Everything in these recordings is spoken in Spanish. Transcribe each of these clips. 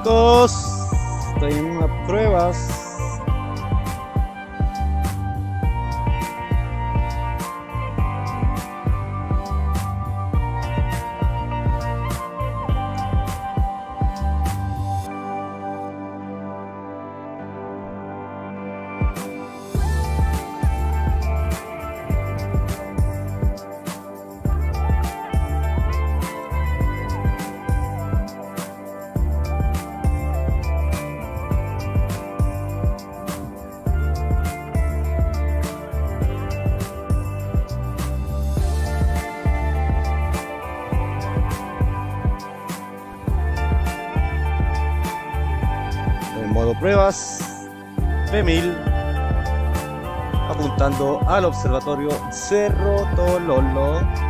chicos. Estoy en unas pruebas. Al observatorio Cerro Tololo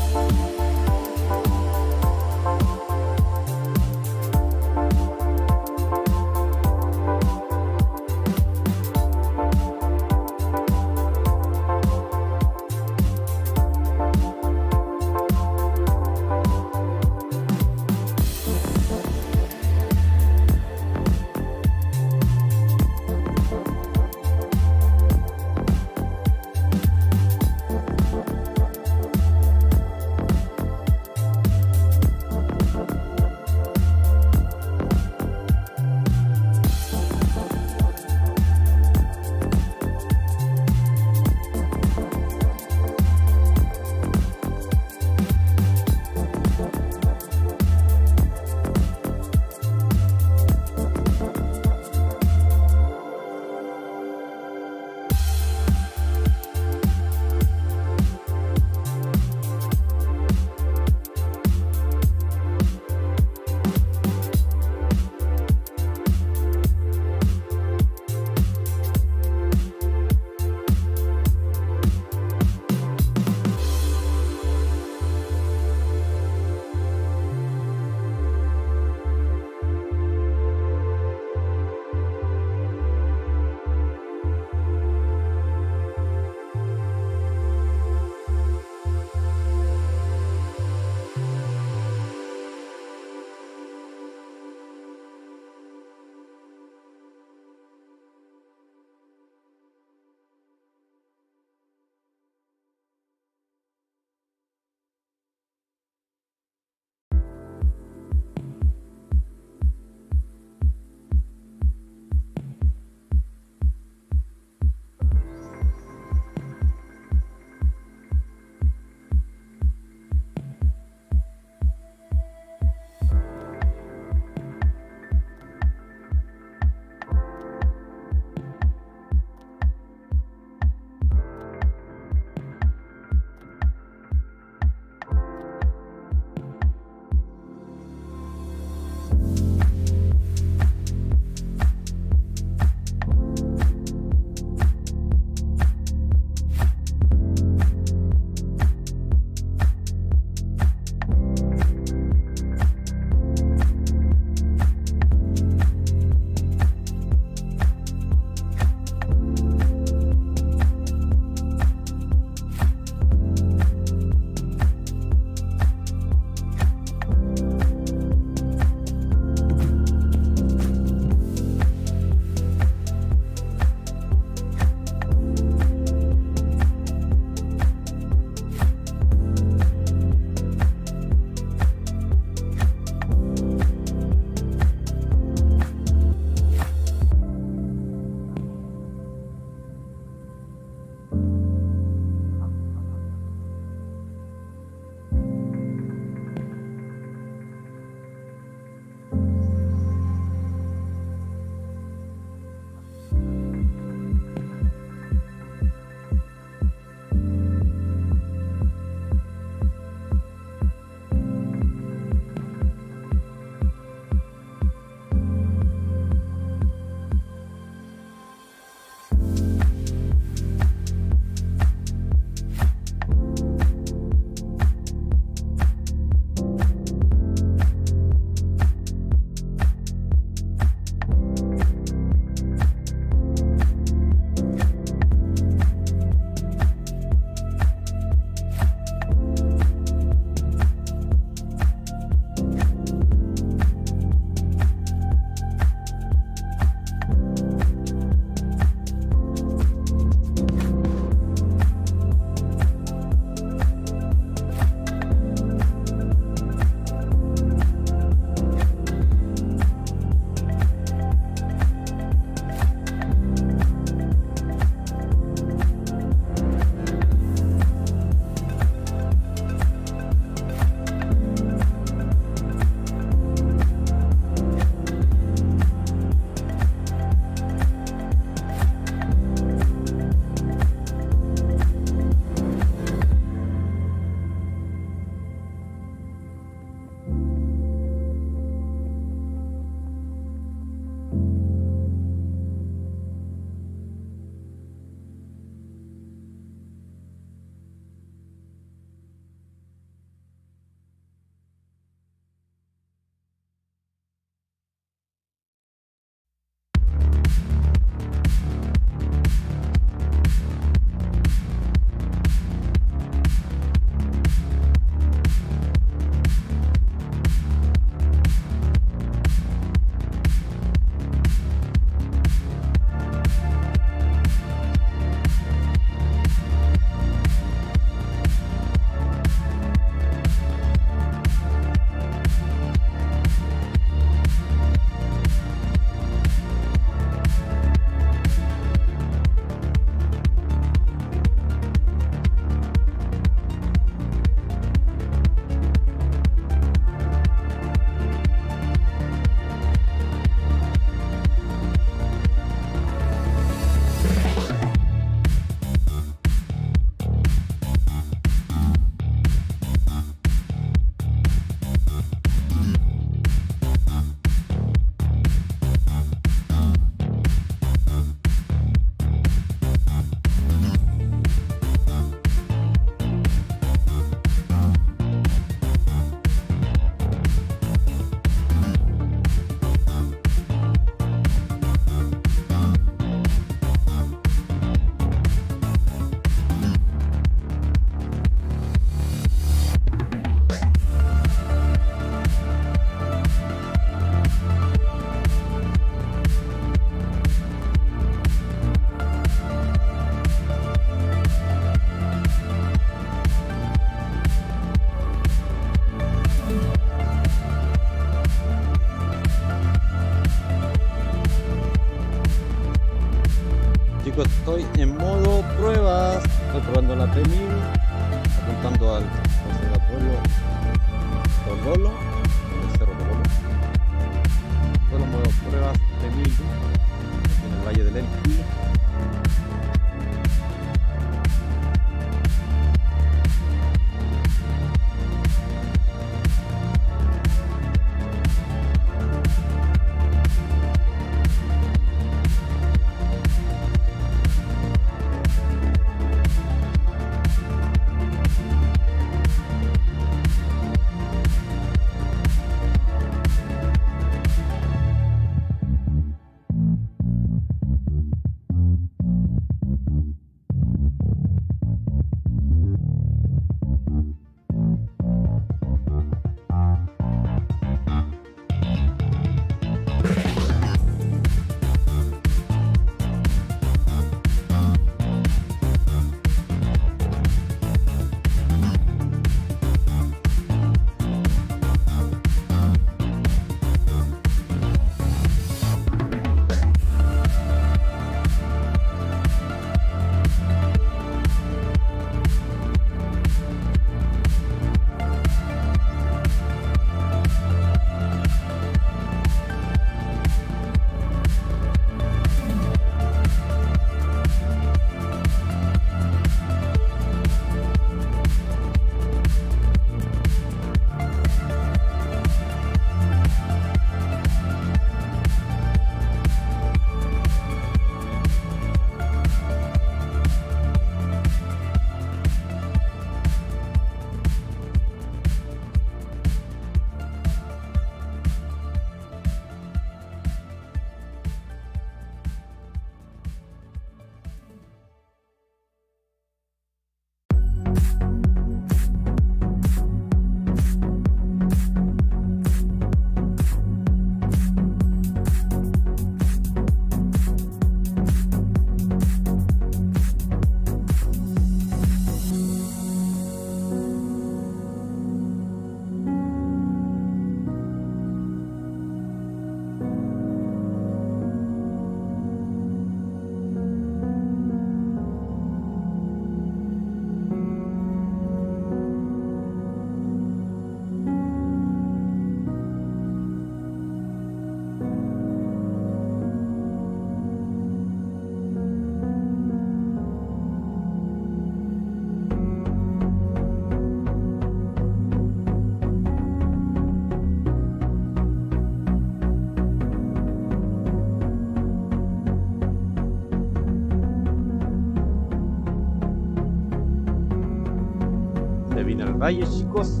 calles, chicos.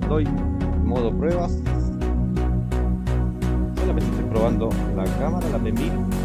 Estoy en modo pruebas. Solamente estoy probando la cámara, la P1000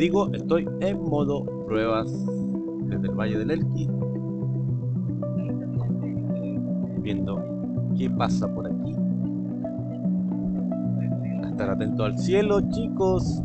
digo, estoy en modo pruebas desde el Valle del Elqui. Viendo qué pasa por aquí. Estar atento al cielo, chicos.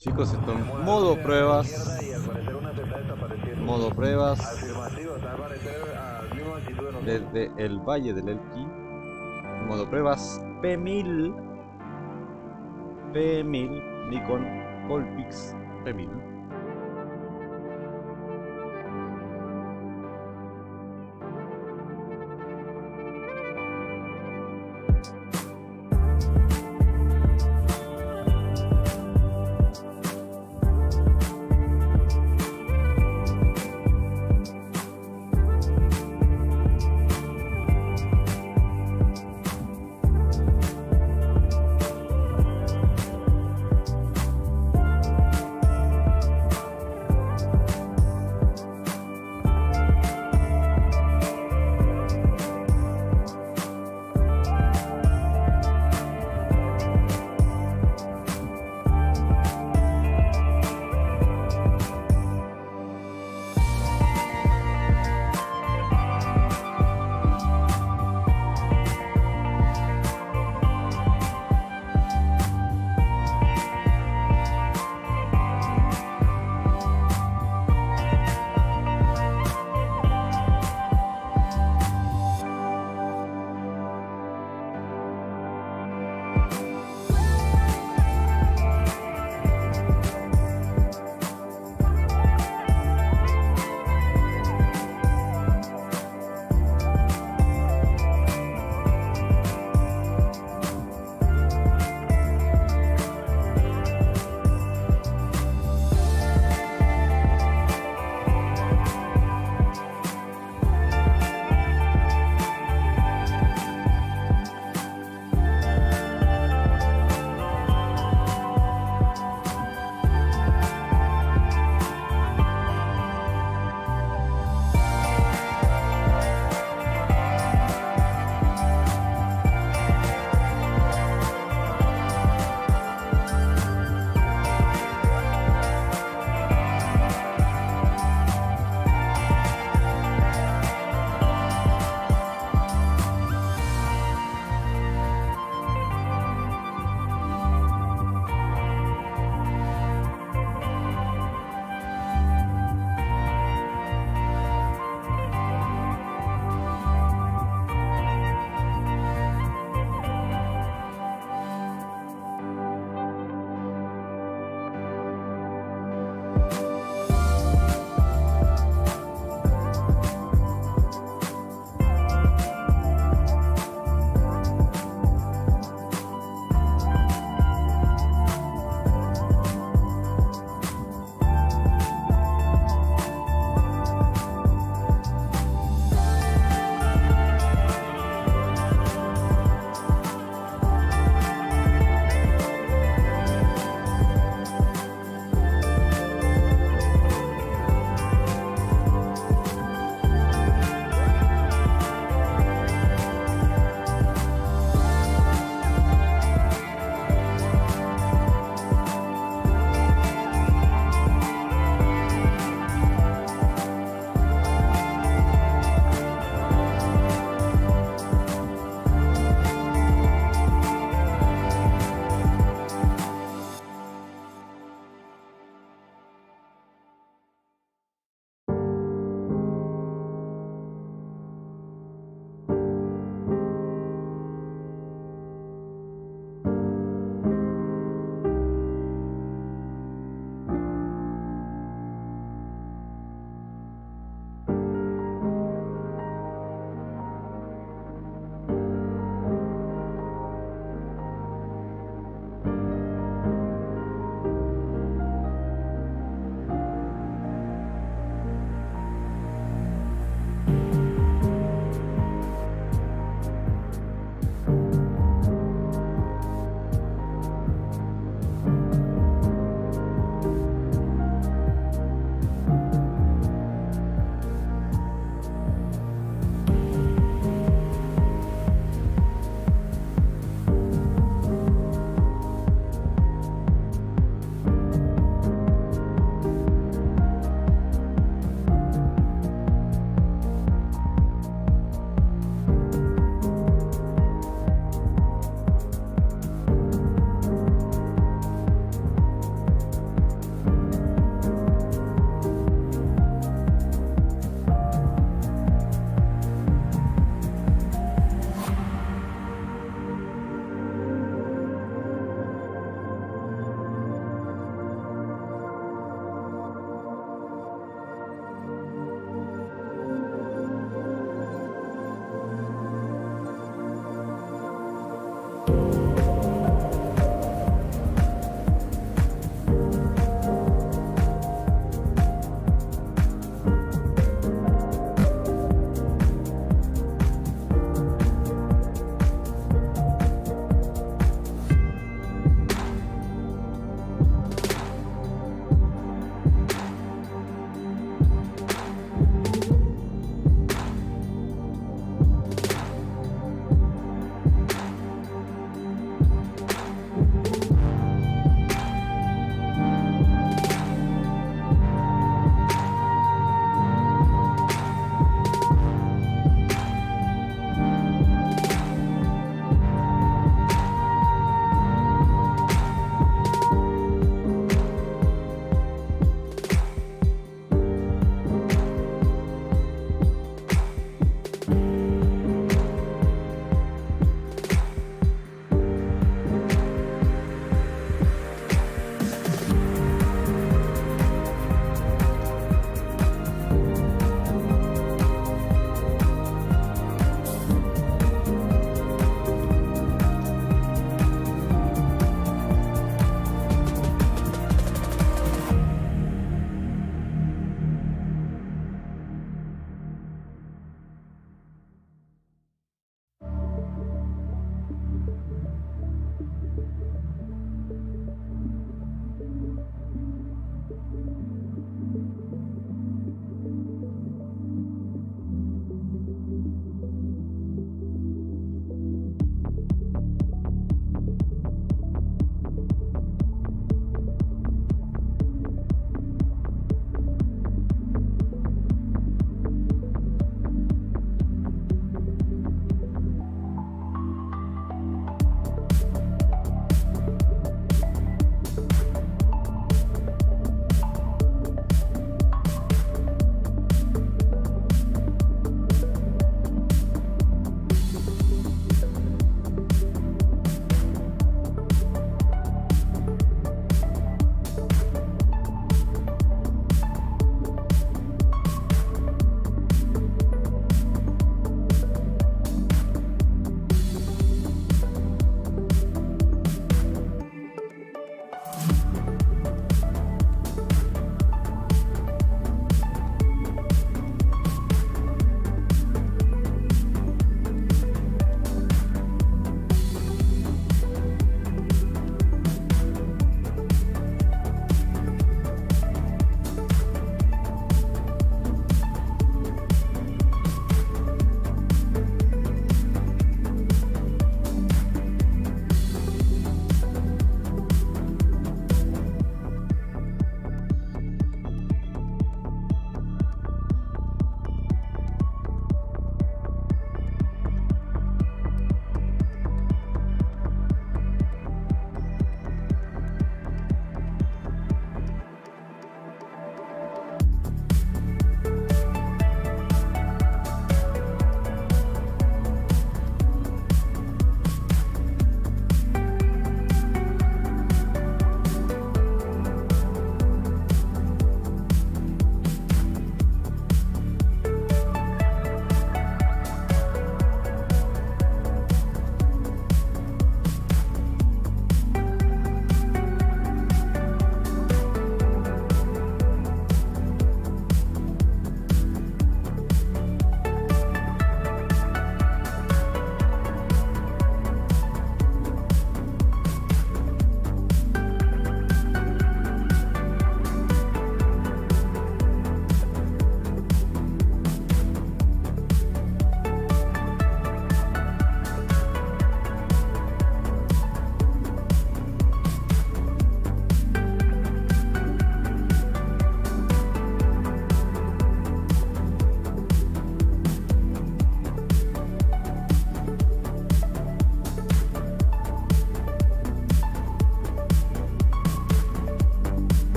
Chicos, esto en modo pruebas. Modo pruebas. Desde el Valle del Elqui. Modo pruebas P1000. P1000 Nikon Colpix P1000.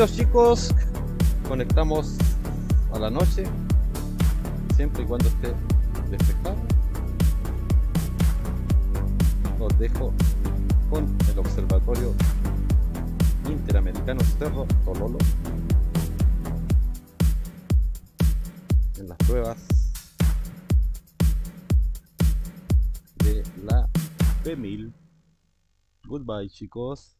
Despido chicos, conectamos a la noche, siempre y cuando esté despejado. Los dejo con el Observatorio Interamericano Cerro Tololo. en las pruebas de la P1000. Goodbye chicos.